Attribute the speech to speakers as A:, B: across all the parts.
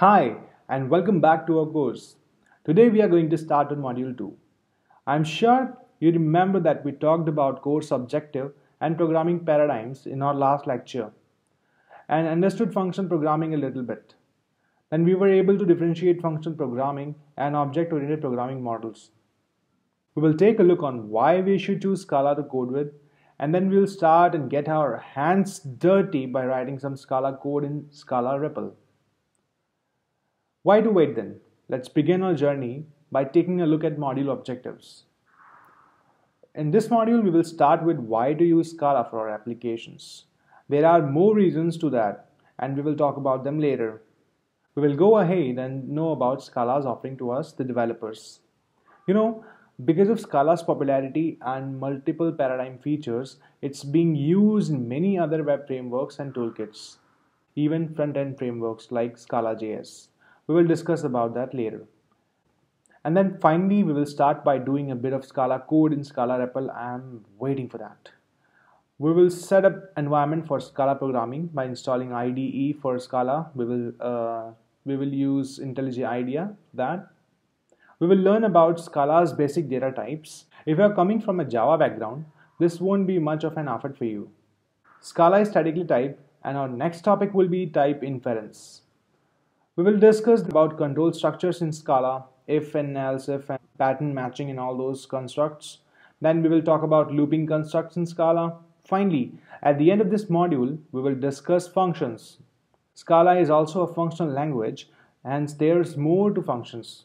A: Hi, and welcome back to our course. Today we are going to start on Module 2. I'm sure you remember that we talked about course objective and programming paradigms in our last lecture and understood function programming a little bit. Then we were able to differentiate function programming and object-oriented programming models. We will take a look on why we should choose Scala to code with and then we'll start and get our hands dirty by writing some Scala code in Scala REPL. Why to wait then? Let's begin our journey by taking a look at module objectives. In this module, we will start with why to use Scala for our applications. There are more reasons to that, and we will talk about them later. We will go ahead and know about Scala's offering to us, the developers. You know, because of Scala's popularity and multiple paradigm features, it's being used in many other web frameworks and toolkits, even front-end frameworks like Scala.js. We will discuss about that later. And then finally, we will start by doing a bit of Scala code in Scala REPL. I'm waiting for that. We will set up environment for Scala programming by installing IDE for Scala. We will uh, we will use IntelliJ IDEA that. We will learn about Scala's basic data types. If you are coming from a Java background, this won't be much of an effort for you. Scala is statically typed and our next topic will be type inference. We will discuss about control structures in Scala, if and else if and pattern matching and all those constructs. Then we will talk about looping constructs in Scala. Finally, at the end of this module, we will discuss functions. Scala is also a functional language and there's more to functions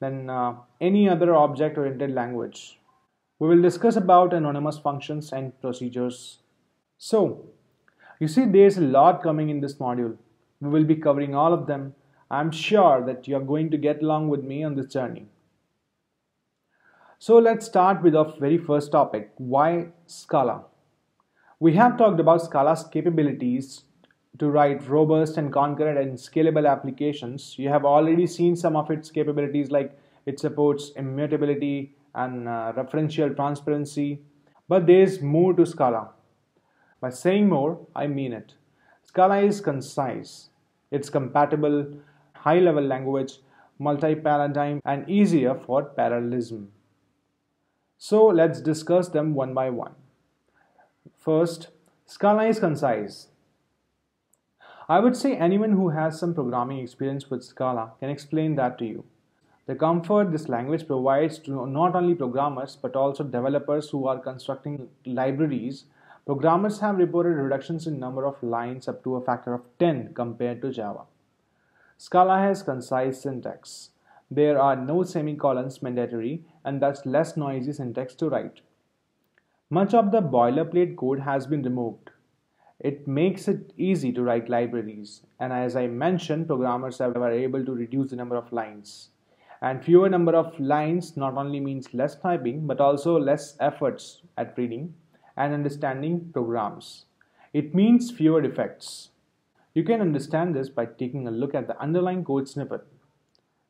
A: than uh, any other object-oriented language. We will discuss about anonymous functions and procedures. So, you see there's a lot coming in this module. We will be covering all of them. I'm sure that you're going to get along with me on this journey. So let's start with our very first topic, why Scala? We have talked about Scala's capabilities to write robust and concurrent and scalable applications. You have already seen some of its capabilities like it supports immutability and uh, referential transparency, but there is more to Scala. By saying more, I mean it. Scala is concise. It's compatible, high-level language, multi-paradigm, and easier for parallelism. So let's discuss them one by one. First, Scala is concise. I would say anyone who has some programming experience with Scala can explain that to you. The comfort this language provides to not only programmers but also developers who are constructing libraries Programmers have reported reductions in number of lines up to a factor of 10 compared to Java. Scala has concise syntax. There are no semicolons mandatory and thus less noisy syntax to write. Much of the boilerplate code has been removed. It makes it easy to write libraries and as I mentioned programmers have are able to reduce the number of lines. And fewer number of lines not only means less typing but also less efforts at reading and understanding programs. It means fewer defects. You can understand this by taking a look at the underlying code snippet.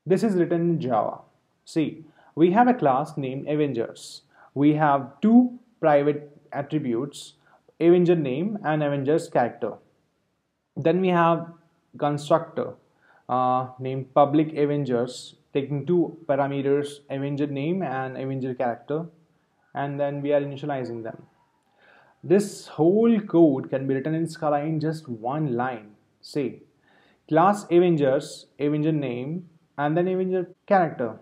A: This is written in Java. See, we have a class named Avengers. We have two private attributes, Avenger name and Avengers character. Then we have constructor uh, named public Avengers taking two parameters, Avenger name and Avenger character and then we are initializing them. This whole code can be written in Scala in just one line. Say, class Avengers, Avenger name, and then Avenger character.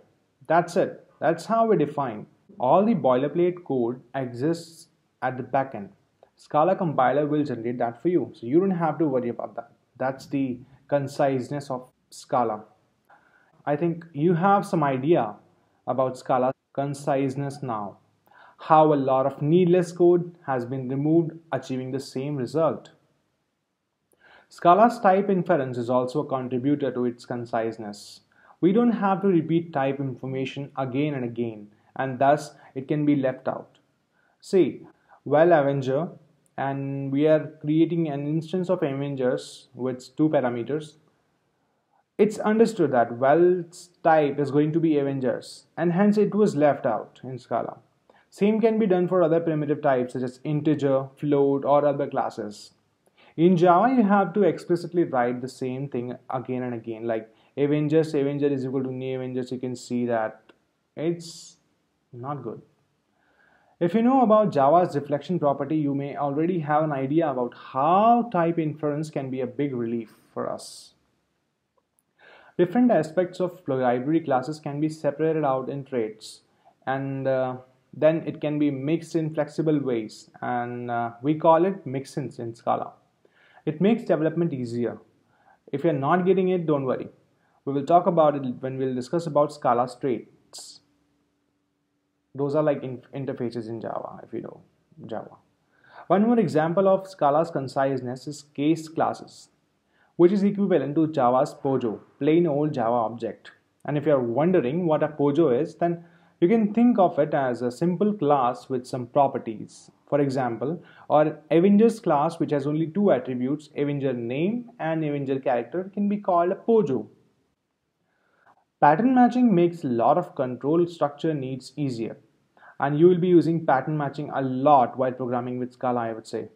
A: That's it. That's how we define. All the boilerplate code exists at the backend. Scala compiler will generate that for you. So you don't have to worry about that. That's the conciseness of Scala. I think you have some idea about Scala conciseness now how a lot of needless code has been removed achieving the same result. Scala's type inference is also a contributor to its conciseness. We don't have to repeat type information again and again and thus it can be left out. Say, well Avenger and we are creating an instance of Avengers with two parameters. It's understood that val's type is going to be Avengers and hence it was left out in Scala. Same can be done for other primitive types such as integer, float or other classes. In Java, you have to explicitly write the same thing again and again, like Avengers, Avenger is equal to new Avengers. You can see that it's not good. If you know about Java's reflection property, you may already have an idea about how type inference can be a big relief for us. Different aspects of library classes can be separated out in traits and uh, then it can be mixed in flexible ways and uh, we call it mixins in Scala. It makes development easier. If you're not getting it, don't worry. We will talk about it when we'll discuss about Scala traits. Those are like in interfaces in Java, if you know Java. One more example of Scala's conciseness is case classes which is equivalent to Java's POJO, plain old Java object. And if you're wondering what a POJO is, then you can think of it as a simple class with some properties. For example, our Avengers class, which has only two attributes, Avenger name and Avenger character, can be called a POJO. Pattern matching makes a lot of control structure needs easier. And you will be using pattern matching a lot while programming with Scala, I would say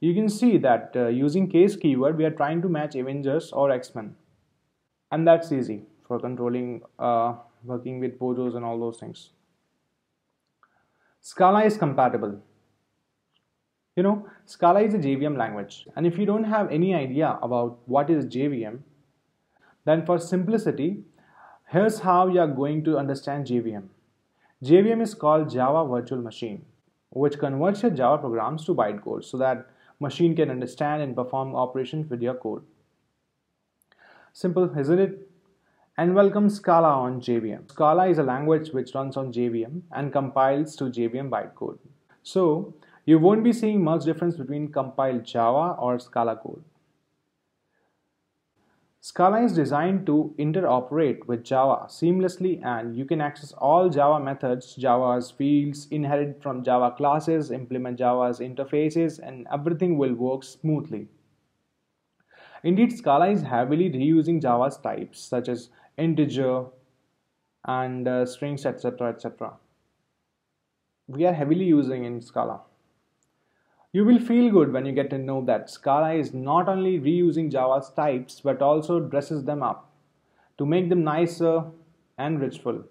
A: you can see that uh, using case keyword we are trying to match Avengers or X-Men and that's easy for controlling uh, working with POJOs and all those things. Scala is compatible. You know, Scala is a JVM language and if you don't have any idea about what is JVM, then for simplicity, here's how you are going to understand JVM. JVM is called Java Virtual Machine, which converts your Java programs to bytecode so that machine can understand and perform operations with your code. Simple, isn't it? And welcome Scala on JVM. Scala is a language which runs on JVM and compiles to JVM bytecode. So, you won't be seeing much difference between compiled Java or Scala code. Scala is designed to interoperate with Java seamlessly and you can access all Java methods, Java's fields, inherit from Java classes, implement Java's interfaces and everything will work smoothly. Indeed, Scala is heavily reusing Java's types such as integer and uh, strings etc etc. We are heavily using in Scala. You will feel good when you get to know that Scala is not only reusing Java's types but also dresses them up to make them nicer and richful.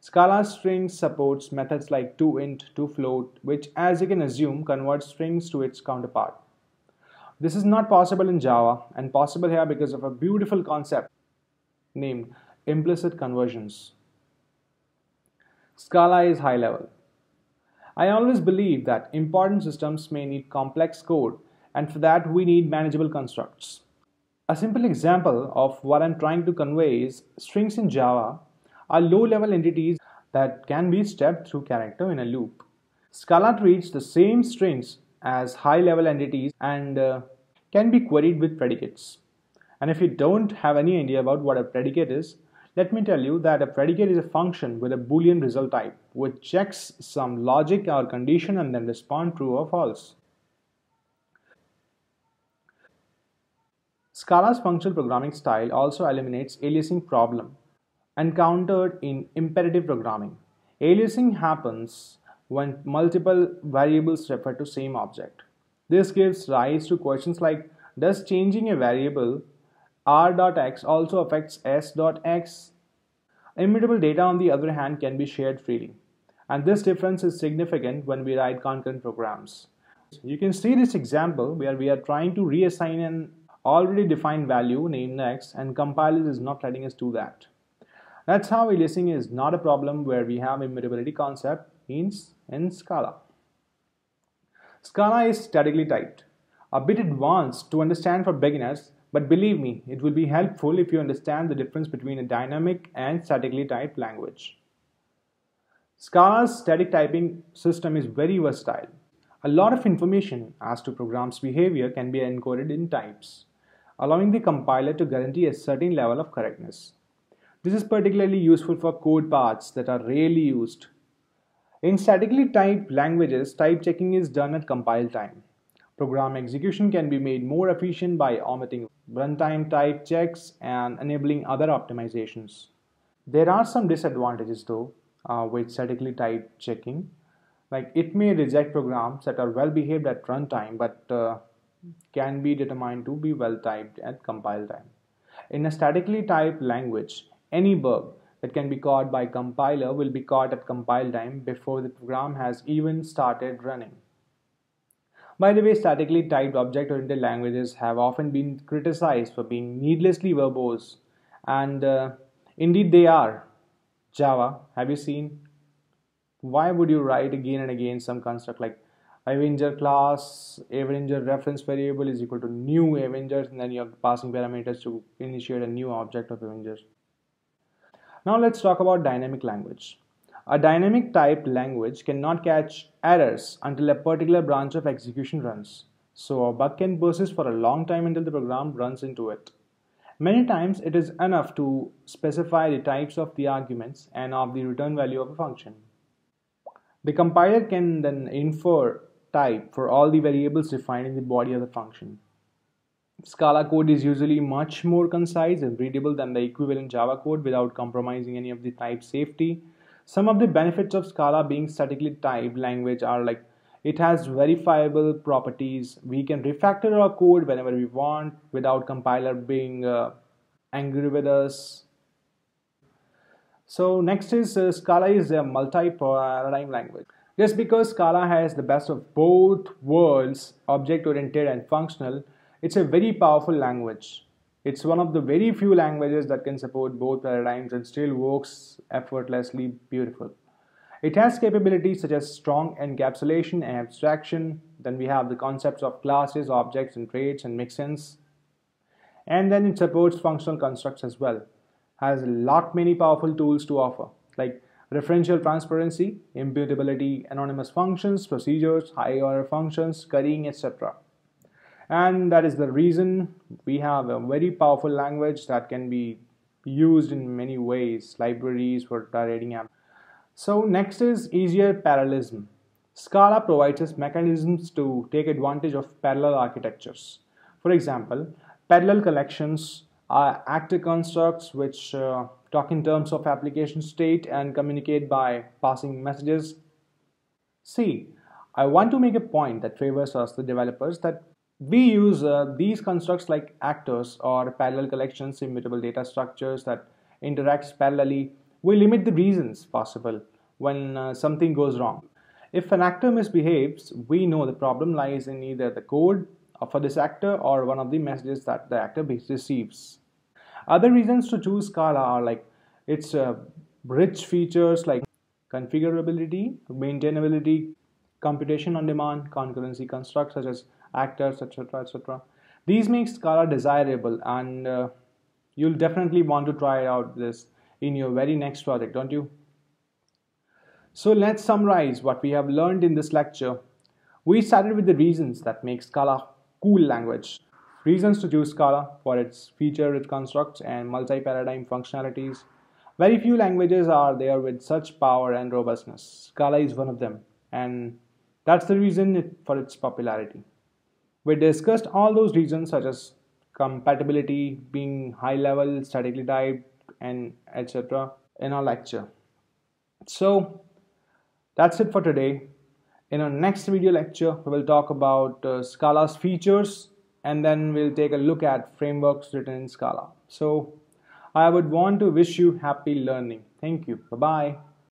A: Scala strings supports methods like toInt, toFloat, which as you can assume converts strings to its counterpart. This is not possible in Java and possible here because of a beautiful concept named implicit conversions. Scala is high level. I always believe that important systems may need complex code and for that we need manageable constructs. A simple example of what I'm trying to convey is strings in Java are low-level entities that can be stepped through character in a loop. Scala treats the same strings as high-level entities and uh, can be queried with predicates. And if you don't have any idea about what a predicate is, let me tell you that a predicate is a function with a boolean result type which checks some logic or condition and then respond true or false. Scala's functional programming style also eliminates aliasing problem encountered in imperative programming. Aliasing happens when multiple variables refer to same object. This gives rise to questions like does changing a variable r.x also affects s.x. Immutable data on the other hand can be shared freely. And this difference is significant when we write concurrent programs. You can see this example where we are trying to reassign an already defined value named x and compiler is not letting us do that. That's how aliasing is not a problem where we have immutability concept means in Scala. Scala is statically typed, a bit advanced to understand for beginners but believe me, it will be helpful if you understand the difference between a dynamic and statically typed language. Scala's static typing system is very versatile. A lot of information as to program's behavior can be encoded in types, allowing the compiler to guarantee a certain level of correctness. This is particularly useful for code paths that are rarely used. In statically typed languages, type checking is done at compile time. Program execution can be made more efficient by omitting runtime type checks and enabling other optimizations. There are some disadvantages though uh, with statically typed checking. Like it may reject programs that are well behaved at runtime but uh, can be determined to be well typed at compile time. In a statically typed language, any bug that can be caught by compiler will be caught at compile time before the program has even started running. By the way, statically typed object-oriented languages have often been criticized for being needlessly verbose, and uh, indeed they are. Java, have you seen? Why would you write again and again some construct like Avenger class, Avenger reference variable is equal to new Avengers, and then you're passing parameters to initiate a new object of Avengers. Now let's talk about dynamic language. A dynamic typed language cannot catch errors until a particular branch of execution runs. So a bug can persist for a long time until the program runs into it. Many times it is enough to specify the types of the arguments and of the return value of a function. The compiler can then infer type for all the variables defined in the body of the function. Scala code is usually much more concise and readable than the equivalent Java code without compromising any of the type safety some of the benefits of Scala being statically typed language are like it has verifiable properties. We can refactor our code whenever we want without compiler being uh, angry with us. So next is uh, Scala is a multi-paradigm language. Just because Scala has the best of both worlds, object-oriented and functional, it's a very powerful language. It's one of the very few languages that can support both paradigms and still works effortlessly beautiful. It has capabilities such as strong encapsulation and abstraction. Then we have the concepts of classes, objects, and traits and mixins. And then it supports functional constructs as well. Has a lot many powerful tools to offer, like referential transparency, immutability, anonymous functions, procedures, higher order functions, currying, etc and that is the reason we have a very powerful language that can be used in many ways libraries for writing app so next is easier parallelism. Scala provides us mechanisms to take advantage of parallel architectures. For example parallel collections are actor constructs which uh, talk in terms of application state and communicate by passing messages. See i want to make a point that favors us the developers that we use uh, these constructs like actors or parallel collections, immutable data structures that interacts parallelly. We limit the reasons possible when uh, something goes wrong. If an actor misbehaves, we know the problem lies in either the code for this actor or one of the messages that the actor receives. Other reasons to choose Scala are like its uh, rich features like configurability, maintainability, computation on demand, concurrency constructs such as actors etc etc these make scala desirable and uh, you'll definitely want to try out this in your very next project don't you? So let's summarize what we have learned in this lecture. We started with the reasons that make scala cool language. Reasons to choose scala for its feature rich constructs and multi-paradigm functionalities. Very few languages are there with such power and robustness. Scala is one of them and that's the reason for its popularity we discussed all those reasons such as compatibility, being high level, statically typed, and etc. in our lecture. So that's it for today. In our next video lecture, we will talk about uh, Scala's features and then we'll take a look at frameworks written in Scala. So I would want to wish you happy learning. Thank you. Bye bye.